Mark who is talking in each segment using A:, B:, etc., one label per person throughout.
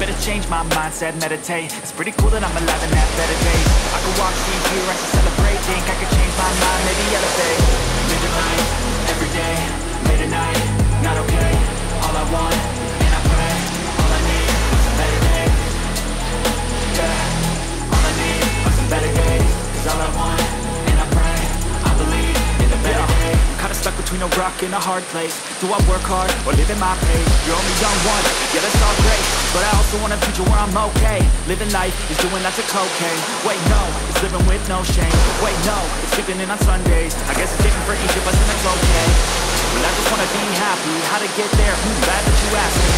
A: Better change my mindset, meditate. It's pretty cool that I'm alive and have better days. I could walk, see, hear, and celebrate. Think I could change my mind, maybe elevate. Living life, every day, late at night Not okay, all I want, and I pray All I need are some better days Yeah, all I need are some better days. Cause all I want, and I pray I believe in a better day. Kinda stuck between a rock and a hard place. Do I work hard, or live in my pace? You're only young once, yeah that's all great But I also want a future where I'm okay. Living life is doing lots of cocaine. Wait no, it's living with no shame. Wait no, it's sleeping in on Sundays. I guess it's different for each of us and that's okay. Well I just wanna be happy, how to get there? Hmm, glad that you asked me.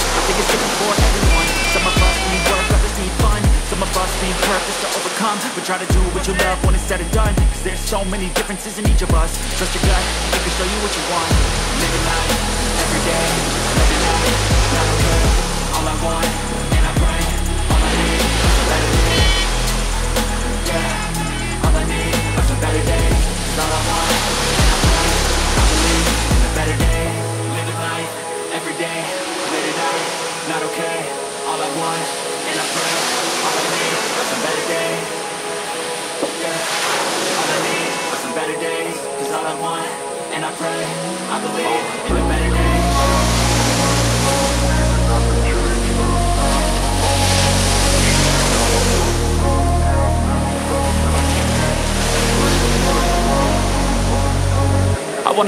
A: I think it's different for everyone. Some of us need work, others need fun. Some of us need purpose to overcome. But try to do what you love when it's said and done. Cause there's so many differences in each of us. Trust your gut, it can show you what you want. Living life, every day, every night Not okay, all I want, and I All I need some better Yeah, all I need better all I want,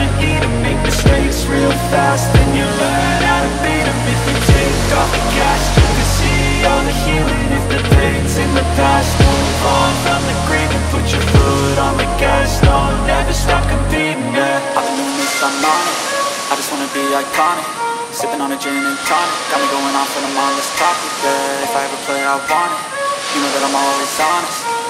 A: gonna eat 'em Make mistakes real fast, then you learn how to beat 'em. If you take off the gas, you can see all the healing. If the pain's in the past, move on from the grave And put your foot on the gas, no, never stop competing, yeah. I've been doing this, I'm on it I just wanna be iconic. Sipping on a gin and tonic. Got me going off on this topic Yeah, if I ever play, I want it. You know that I'm always honest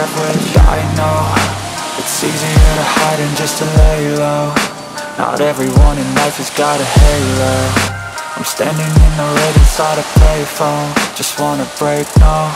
A: A I know. It's easier to hide than just to lay low. Not everyone in life has got a halo. I'm standing in the red inside a payphone. Just wanna break, no.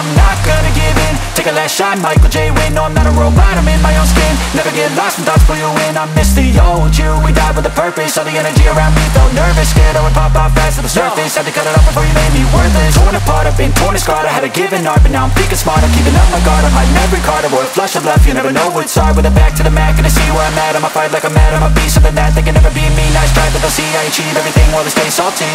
A: I'm not gonna give in. Take a last shot, Michael J. Win No, I'm not a robot, I'm in my own skin. Never get lost when thoughts pull you in I miss the old you, we died with a purpose All the energy around me. Felt nervous Scared I would pop off fast to the surface. Had to cut it off before you made me worthless Torn apart, I've been torn and scarred I had a given art, but now I'm thinking smart I'm keeping up my guard, I'm hiding every card a flush of left, you never know what's hard With a back to the mat, gonna see where I'm at. I'ma fight like I'm mad, I'ma be something that They can never be me, nice try, but they'll see I achieve everything while they stay salty